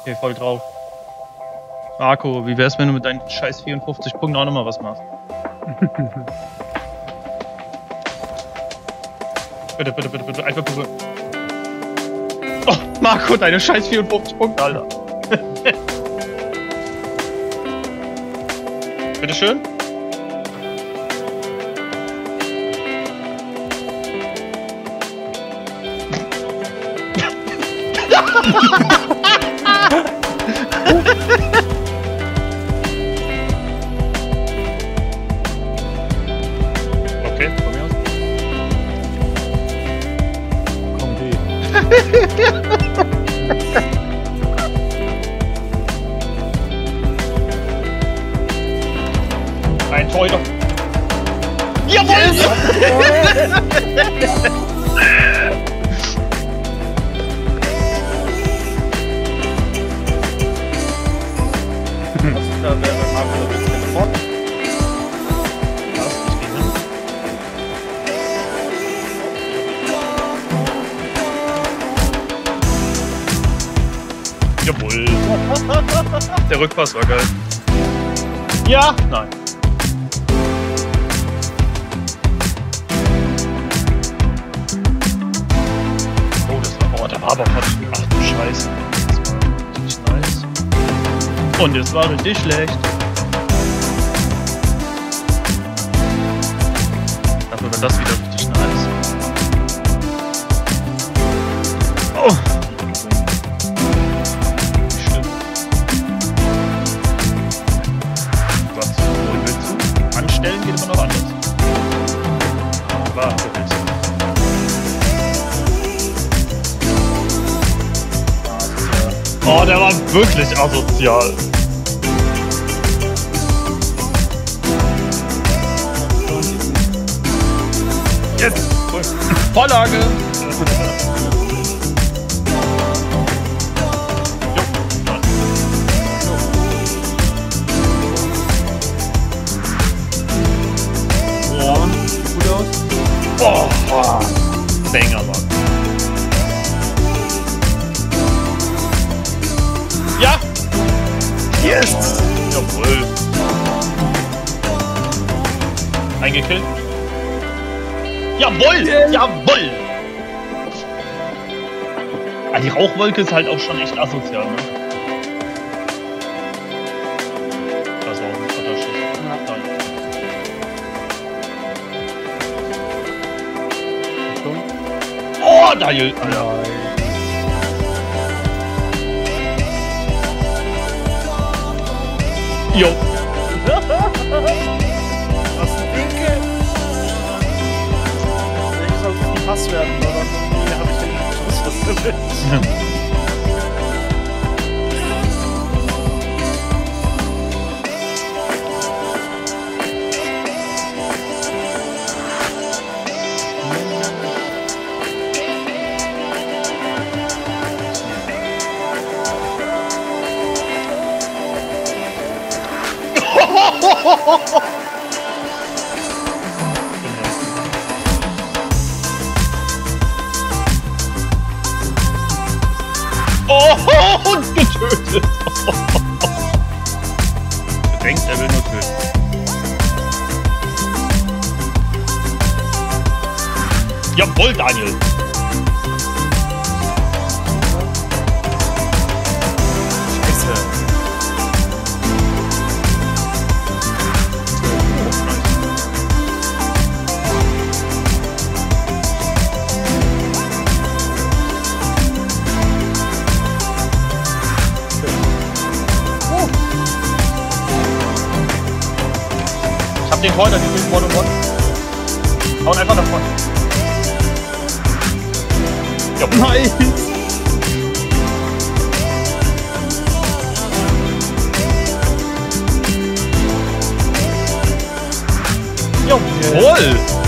Okay, voll drauf. Marco, wie wär's, wenn du mit deinen scheiß 54 Punkten auch nochmal was machst? bitte, bitte, bitte, bitte, einfach bitte. Oh, Marco, deine scheiß 54 Punkte, Alter. Bitteschön. okay, Ein Torhüter. Jawohl! Was Jawohl. Der Rückpass war geil. Ja? Nein. Oh, das war. Oh, der war aber fast. Ach du Scheiße. Das war richtig nice. Und es war richtig schlecht. Dafür war das wieder Oh, der war wirklich asozial. Jetzt! Vorlage! Boah, sieht gut aus. Boah! Banger, Eingekillt. Jawohl! Jawohl! Ah, die Rauchwolke ist halt auch schon echt asozial, ne? Das war auch ein flotter Schuss. Nein. Achtung. Oh! Alter. Nein. Jo. werden, aber irgendwie habe ich den Schuss versammelt. Oh, und getötet. Denkt, er will nur töten. Jawohl, Daniel. Ich hab den die sind one on one. Hauen einfach vorne. Jawohl. Nice. Jawohl.